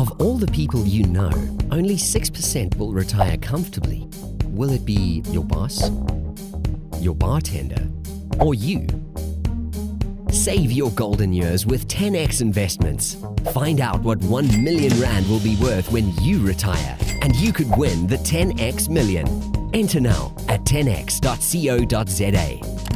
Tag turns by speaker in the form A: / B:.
A: Of all the people you know, only 6% will retire comfortably. Will it be your boss, your bartender, or you? Save your golden years with 10x investments. Find out what 1 million Rand will be worth when you retire, and you could win the 10x million. Enter now at 10x.co.za.